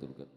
C satu